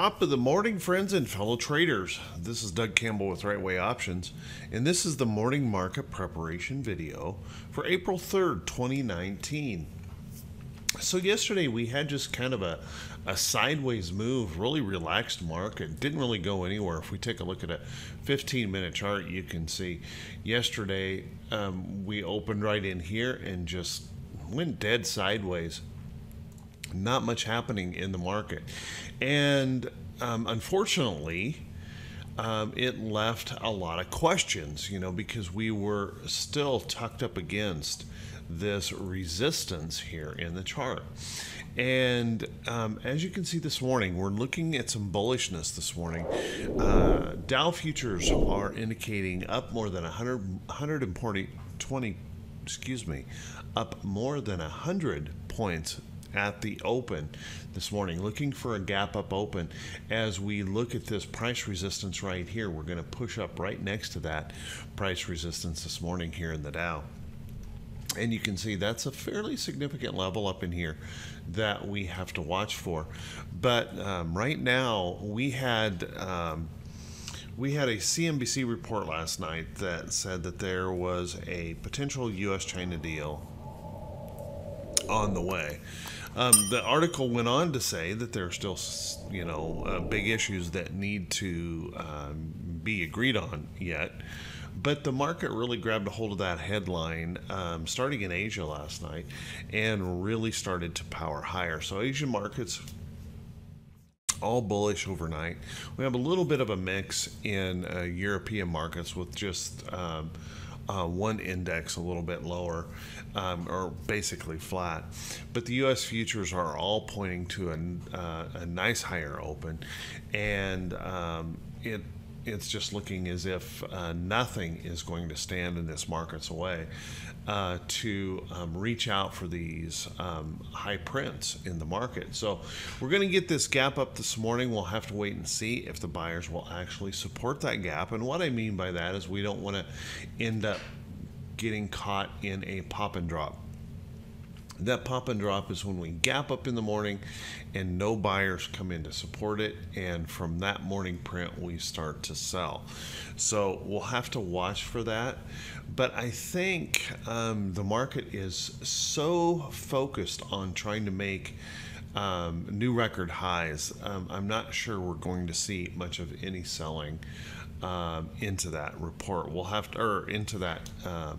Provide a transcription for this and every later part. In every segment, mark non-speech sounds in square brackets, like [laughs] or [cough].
Top of the morning, friends and fellow traders. This is Doug Campbell with Right Way Options, and this is the morning market preparation video for April 3rd, 2019. So, yesterday we had just kind of a, a sideways move, really relaxed market. Didn't really go anywhere. If we take a look at a 15 minute chart, you can see yesterday um, we opened right in here and just went dead sideways not much happening in the market. And um, unfortunately, um, it left a lot of questions, you know, because we were still tucked up against this resistance here in the chart. And um, as you can see this morning, we're looking at some bullishness this morning. Uh, Dow futures are indicating up more than 100, 120, 20, excuse me, up more than 100 points at the open this morning, looking for a gap up open. As we look at this price resistance right here, we're going to push up right next to that price resistance this morning here in the Dow. And you can see that's a fairly significant level up in here that we have to watch for. But um, right now, we had. Um, we had a CNBC report last night that said that there was a potential U.S. China deal on the way. Um, the article went on to say that there are still, you know, uh, big issues that need to um, be agreed on yet. But the market really grabbed a hold of that headline um, starting in Asia last night and really started to power higher. So, Asian markets all bullish overnight. We have a little bit of a mix in uh, European markets with just um, uh, one index a little bit lower, um, or basically flat. But the U.S. futures are all pointing to a, uh, a nice higher open, and um, it it's just looking as if uh, nothing is going to stand in this market's way uh, to um, reach out for these um, high prints in the market. So we're going to get this gap up this morning. We'll have to wait and see if the buyers will actually support that gap. And what I mean by that is we don't want to end up getting caught in a pop and drop. That pop and drop is when we gap up in the morning and no buyers come in to support it. And from that morning print, we start to sell. So we'll have to watch for that. But I think um, the market is so focused on trying to make um, new record highs. Um, I'm not sure we're going to see much of any selling um, into that report. We'll have to, or into that. Uh,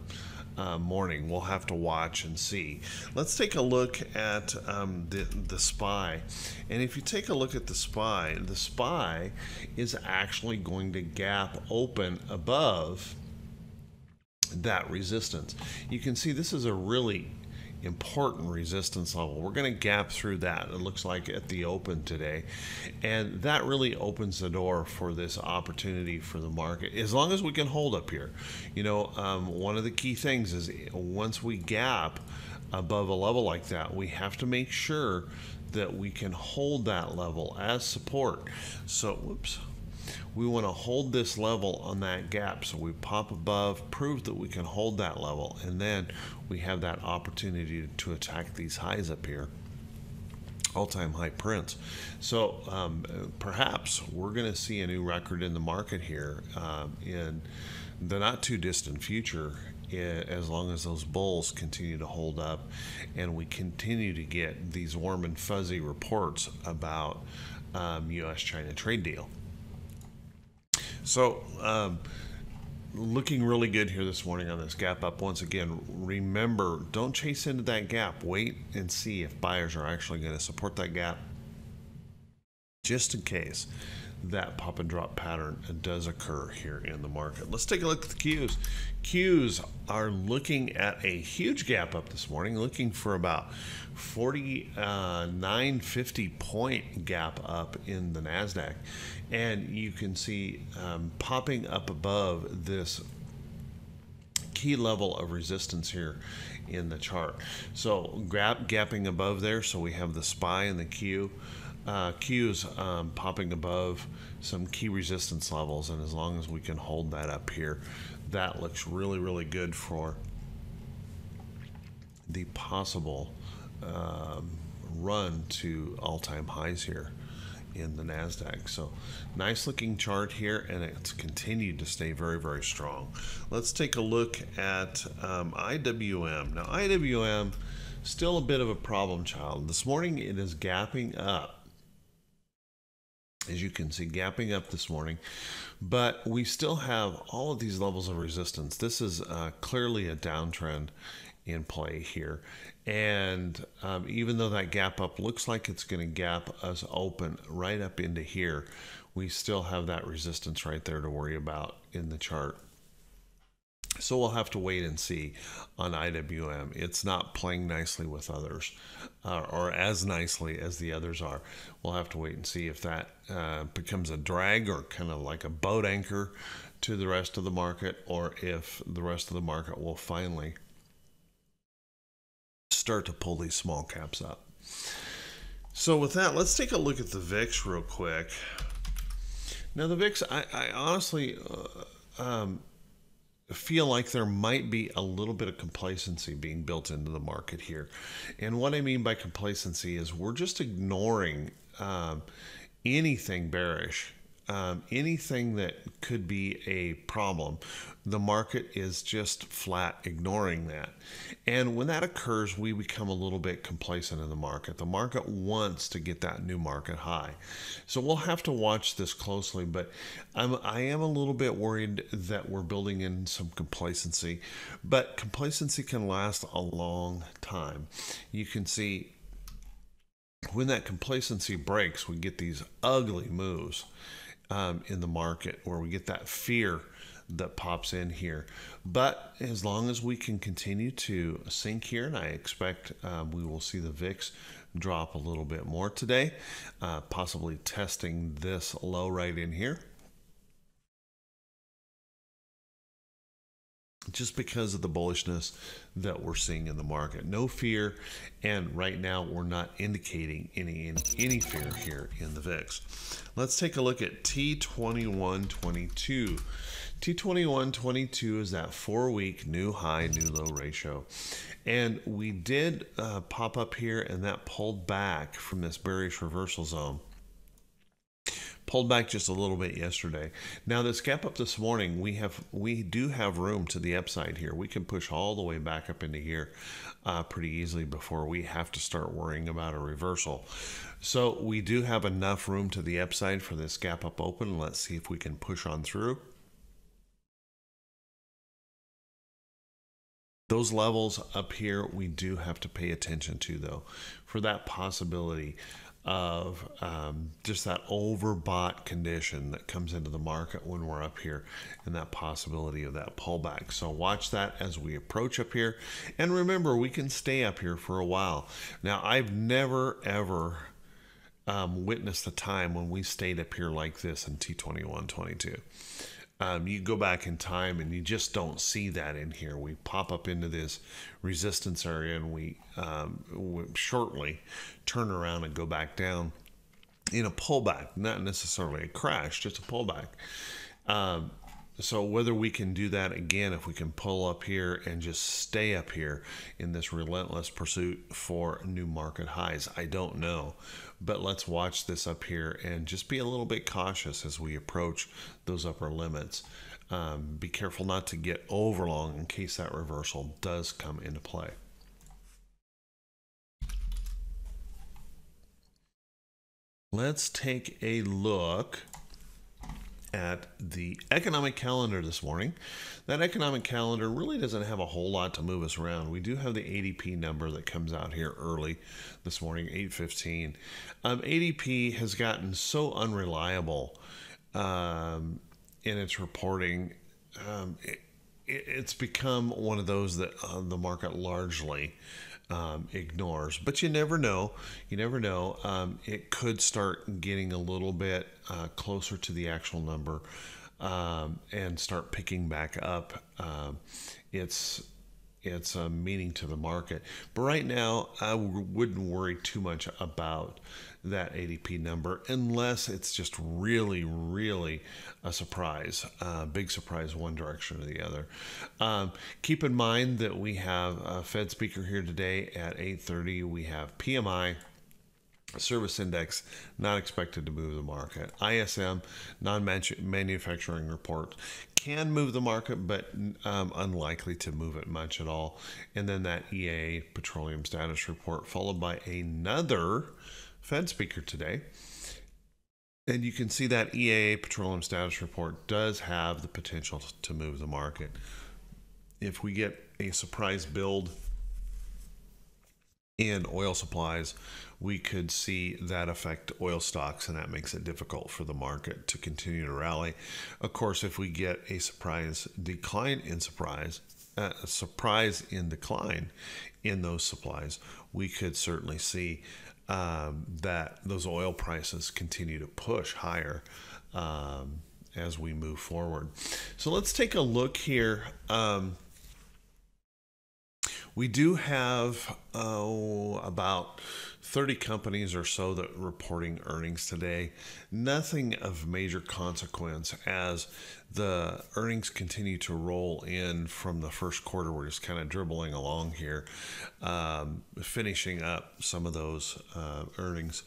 uh, morning. We'll have to watch and see. Let's take a look at um, the, the SPY. And if you take a look at the SPY, the SPY is actually going to gap open above that resistance. You can see this is a really important resistance level. We're going to gap through that, it looks like at the open today. And that really opens the door for this opportunity for the market, as long as we can hold up here. You know, um, one of the key things is once we gap above a level like that, we have to make sure that we can hold that level as support. So, whoops we want to hold this level on that gap. So we pop above, prove that we can hold that level, and then we have that opportunity to attack these highs up here all-time high prints. So um, perhaps we're going to see a new record in the market here um, in the not too distant future as long as those bulls continue to hold up and we continue to get these warm and fuzzy reports about um, U.S.-China trade deal. So, um, looking really good here this morning on this gap up once again. Remember, don't chase into that gap. Wait and see if buyers are actually going to support that gap just in case that pop and drop pattern does occur here in the market. Let's take a look at the Qs. Qs are looking at a huge gap up this morning, looking for about 4950 uh, point gap up in the NASDAQ. And you can see um, popping up above this key level of resistance here in the chart. So gap gapping above there, so we have the SPY and the Q uh, Qs um, popping above some key resistance levels, and as long as we can hold that up here, that looks really, really good for the possible um, run to all-time highs here in the NASDAQ. So, nice looking chart here, and it's continued to stay very, very strong. Let's take a look at um, IWM. Now, IWM, still a bit of a problem child. This morning it is gapping up as you can see, gapping up this morning. But we still have all of these levels of resistance. This is uh, clearly a downtrend in play here. And um, even though that gap up looks like it's going to gap us open right up into here, we still have that resistance right there to worry about in the chart. So we'll have to wait and see on IWM. It's not playing nicely with others uh, or as nicely as the others are. We'll have to wait and see if that uh, becomes a drag or kind of like a boat anchor to the rest of the market or if the rest of the market will finally start to pull these small caps up. So with that, let's take a look at the VIX real quick. Now the VIX, I, I honestly uh, um, feel like there might be a little bit of complacency being built into the market here. And what I mean by complacency is we're just ignoring um, anything bearish um, anything that could be a problem, the market is just flat ignoring that. And when that occurs, we become a little bit complacent in the market. The market wants to get that new market high. So we'll have to watch this closely, but I'm, I am a little bit worried that we're building in some complacency. But complacency can last a long time. You can see when that complacency breaks, we get these ugly moves um, in the market where we get that fear that pops in here. But as long as we can continue to sink here, and I expect um, we will see the VIX drop a little bit more today, uh, possibly testing this low right in here. Just because of the bullishness that we're seeing in the market. No fear, and right now we're not indicating any any fear here in the VIX. Let's take a look at T2122. T2122 is that four-week new high, new low ratio. And we did uh, pop up here and that pulled back from this bearish reversal zone pulled back just a little bit yesterday. Now this gap up this morning, we have we do have room to the upside here. We can push all the way back up into here uh, pretty easily before we have to start worrying about a reversal. So we do have enough room to the upside for this gap up open. Let's see if we can push on through. Those levels up here, we do have to pay attention to, though, for that possibility of um, just that overbought condition that comes into the market when we're up here and that possibility of that pullback. So watch that as we approach up here. And remember, we can stay up here for a while. Now, I've never ever um, witnessed a time when we stayed up here like this in T21 22. Um, you go back in time and you just don't see that in here. We pop up into this resistance area and we, um, we shortly turn around and go back down in a pullback, not necessarily a crash, just a pullback. Um, so whether we can do that again, if we can pull up here and just stay up here in this relentless pursuit for new market highs, I don't know. But let's watch this up here and just be a little bit cautious as we approach those upper limits. Um, be careful not to get overlong in case that reversal does come into play. Let's take a look at the economic calendar this morning. That economic calendar really doesn't have a whole lot to move us around. We do have the ADP number that comes out here early this morning, 8:15. Um, ADP has gotten so unreliable um, in its reporting. Um, it, it's become one of those that uh, the market largely um, ignores. But you never know. You never know. Um, it could start getting a little bit uh, closer to the actual number um, and start picking back up. Uh, it's its a meaning to the market. But right now, I wouldn't worry too much about that ADP number unless it's just really, really a surprise, uh, big surprise one direction or the other. Um, keep in mind that we have a Fed speaker here today at 8:30. We have PMI Service index not expected to move the market. ISM non-manufacturing report can move the market, but um, unlikely to move it much at all. And then that EIA petroleum status report, followed by another Fed speaker today. And you can see that EIA petroleum status report does have the potential to move the market. If we get a surprise build in oil supplies, we could see that affect oil stocks, and that makes it difficult for the market to continue to rally. Of course, if we get a surprise decline in surprise, uh, a surprise in decline in those supplies, we could certainly see um, that those oil prices continue to push higher. Um, as we move forward. So let's take a look here. Um, we do have oh, about 30 companies or so that reporting earnings today. Nothing of major consequence as the earnings continue to roll in from the first quarter. We're just kind of dribbling along here, um, finishing up some of those uh, earnings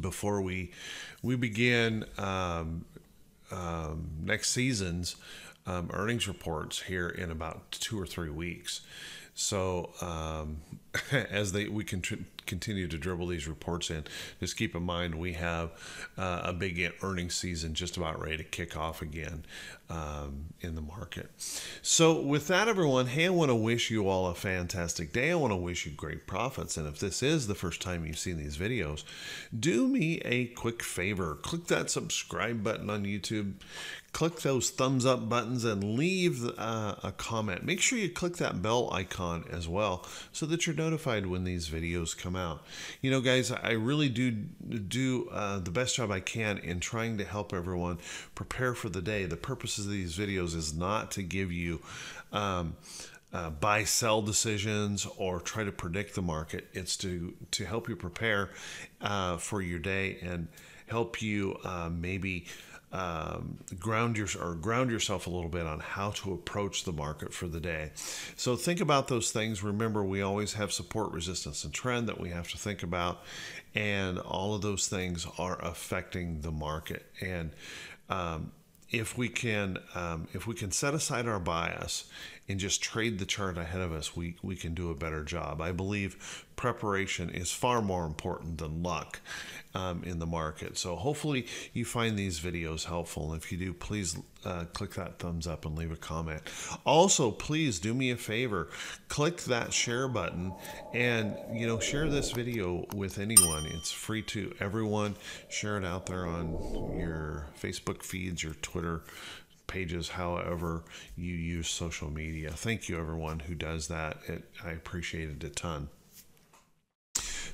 before we we begin um, um, next season's um, earnings reports here in about two or three weeks. So um, [laughs] as they we can tr- continue to dribble these reports in, just keep in mind we have uh, a big earnings season just about ready to kick off again um, in the market. So with that, everyone, hey, I want to wish you all a fantastic day. I want to wish you great profits. And if this is the first time you've seen these videos, do me a quick favor: click that subscribe button on YouTube click those thumbs up buttons and leave uh, a comment. Make sure you click that bell icon as well so that you're notified when these videos come out. You know, guys, I really do do uh, the best job I can in trying to help everyone prepare for the day. The purpose of these videos is not to give you um, uh, buy sell decisions or try to predict the market. It's to to help you prepare uh, for your day and help you uh, maybe um, ground your or ground yourself a little bit on how to approach the market for the day. So think about those things. Remember, we always have support, resistance, and trend that we have to think about, and all of those things are affecting the market. And um, if we can um, if we can set aside our bias and just trade the chart ahead of us, we, we can do a better job. I believe preparation is far more important than luck um, in the market. So hopefully you find these videos helpful. And if you do, please uh, click that thumbs up and leave a comment. Also, please do me a favor, click that share button and, you know, share this video with anyone. It's free to everyone. Share it out there on your Facebook feeds, your Twitter pages, however you use social media. Thank you, everyone who does that. It, I appreciate it a ton.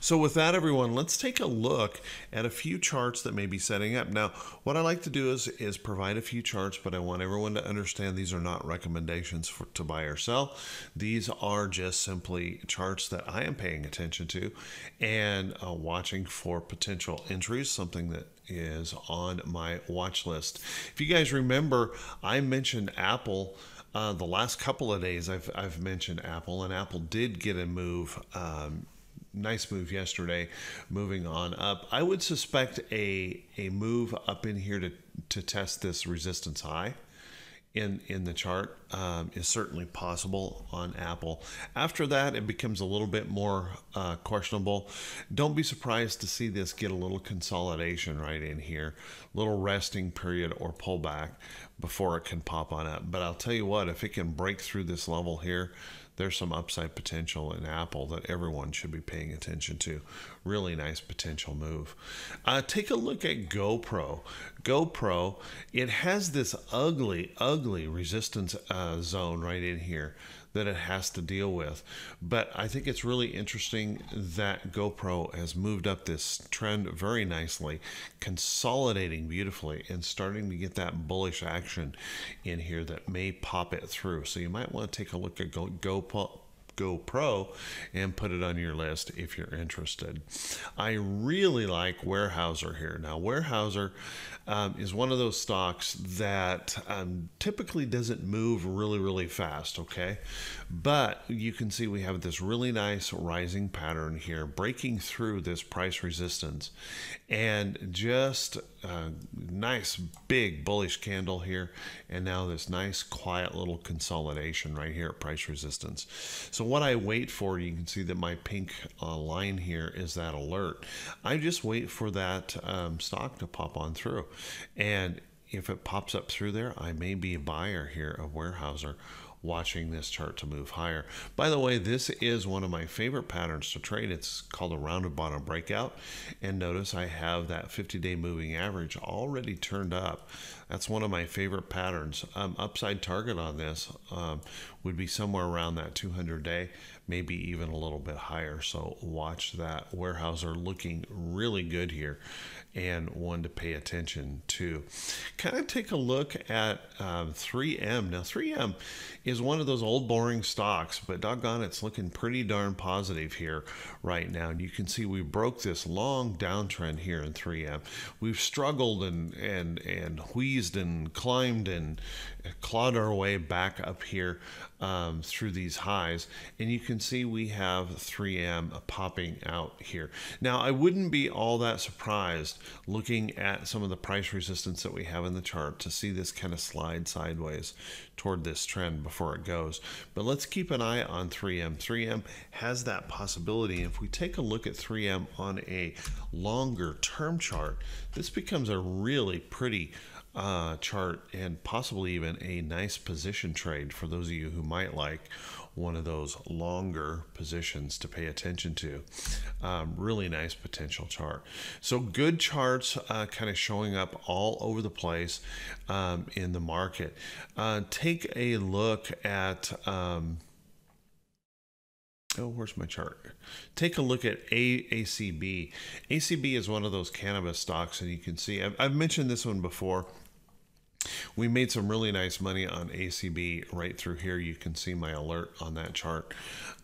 So with that, everyone, let's take a look at a few charts that may be setting up. Now, what I like to do is, is provide a few charts, but I want everyone to understand these are not recommendations for, to buy or sell. These are just simply charts that I am paying attention to and uh, watching for potential entries, something that is on my watch list. If you guys remember, I mentioned Apple. Uh, the last couple of days, I've, I've mentioned Apple, and Apple did get a move um, nice move yesterday, moving on up. I would suspect a a move up in here to to test this resistance high in in the chart um, is certainly possible on Apple. After that, it becomes a little bit more uh, questionable. Don't be surprised to see this get a little consolidation right in here, little resting period or pullback before it can pop on up. But I'll tell you what, if it can break through this level here, there's some upside potential in Apple that everyone should be paying attention to. Really nice potential move. Uh, take a look at GoPro. GoPro, it has this ugly, ugly resistance uh, zone right in here that it has to deal with. But I think it's really interesting that GoPro has moved up this trend very nicely, consolidating beautifully and starting to get that bullish action in here that may pop it through. So you might want to take a look at Go, GoPro Go Pro and put it on your list if you're interested. I really like Weyerhaeuser here. Now, Weyerhaeuser um, is one of those stocks that um, typically doesn't move really, really fast, okay? But you can see we have this really nice rising pattern here, breaking through this price resistance, and just a nice big bullish candle here, and now this nice quiet little consolidation right here at price resistance. So what I wait for, you can see that my pink uh, line here is that alert. I just wait for that um, stock to pop on through. And if it pops up through there, I may be a buyer here of Weyerhaeuser watching this chart to move higher. By the way, this is one of my favorite patterns to trade. It's called a rounded bottom breakout. And notice I have that 50 day moving average already turned up. That's one of my favorite patterns. Um, upside target on this um, would be somewhere around that 200 day, maybe even a little bit higher. So watch that. Weyerhaeuser looking really good here and one to pay attention to. Kind of take a look at um, 3M. Now, 3M is one of those old boring stocks, but doggone, it's looking pretty darn positive here right now. And you can see we broke this long downtrend here in 3M. We've struggled and and and wheezed and climbed and clawed our way back up here um, through these highs, and you can see we have 3M popping out here. Now, I wouldn't be all that surprised looking at some of the price resistance that we have in the chart to see this kind of slide sideways toward this trend before it goes. But let's keep an eye on 3M. 3M has that possibility. If we take a look at 3M on a longer term chart, this becomes a really pretty uh, chart and possibly even a nice position trade for those of you who might like one of those longer positions to pay attention to. Um, really nice potential chart. So good charts uh, kind of showing up all over the place um, in the market. Uh, take a look at. Um, Oh, where's my chart? Take a look at AACB. ACB is one of those cannabis stocks, and you can see I've, I've mentioned this one before. We made some really nice money on ACB right through here. You can see my alert on that chart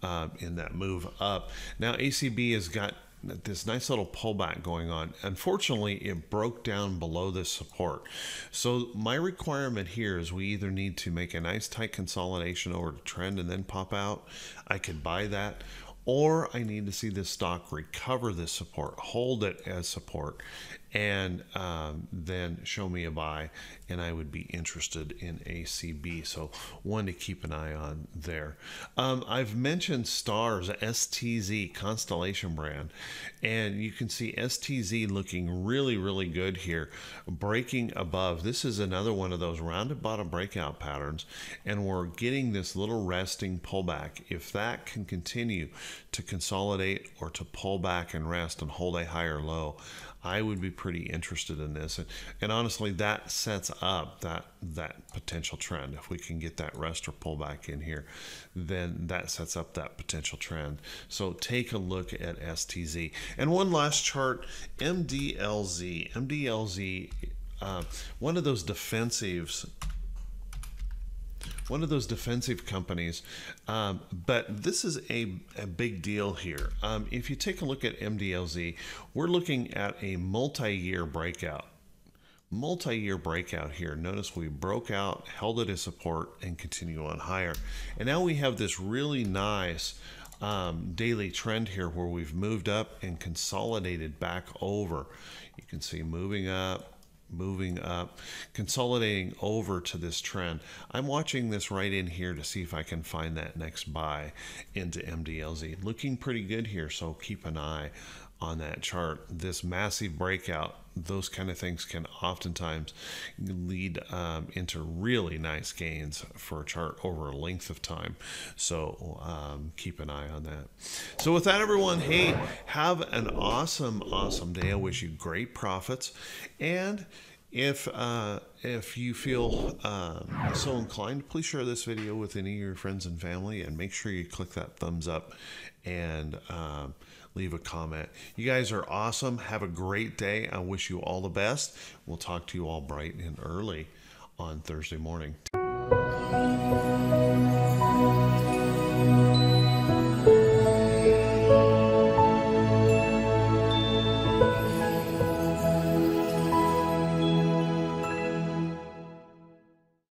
uh, in that move up. Now, ACB has got this nice little pullback going on. Unfortunately, it broke down below this support. So my requirement here is we either need to make a nice tight consolidation over trend and then pop out. I could buy that or I need to see this stock recover this support, hold it as support, and um, then show me a buy, and I would be interested in ACB. So one to keep an eye on there. Um, I've mentioned Stars STZ Constellation brand, and you can see STZ looking really really good here, breaking above. This is another one of those rounded bottom breakout patterns, and we're getting this little resting pullback. If that can continue to consolidate or to pull back and rest and hold a higher low, I would be pretty interested in this. And, and honestly, that sets up that that potential trend. If we can get that rest or pullback in here, then that sets up that potential trend. So take a look at STZ. And one last chart, MDLZ. MDLZ, uh, one of those defensives one of those defensive companies. Um, but this is a, a big deal here. Um, if you take a look at MDLZ, we're looking at a multi year breakout. Multi year breakout here. Notice we broke out, held it as support, and continue on higher. And now we have this really nice um, daily trend here where we've moved up and consolidated back over. You can see moving up, moving up, consolidating over to this trend. I'm watching this right in here to see if I can find that next buy into MDLZ. Looking pretty good here, so keep an eye on that chart. This massive breakout, those kind of things can oftentimes lead um, into really nice gains for a chart over a length of time. So um, keep an eye on that. So with that, everyone, hey, have an awesome, awesome day. I wish you great profits. And if uh, if you feel uh, so inclined, please share this video with any of your friends and family, and make sure you click that thumbs up and. Uh, leave a comment. You guys are awesome. Have a great day. I wish you all the best. We'll talk to you all bright and early on Thursday morning.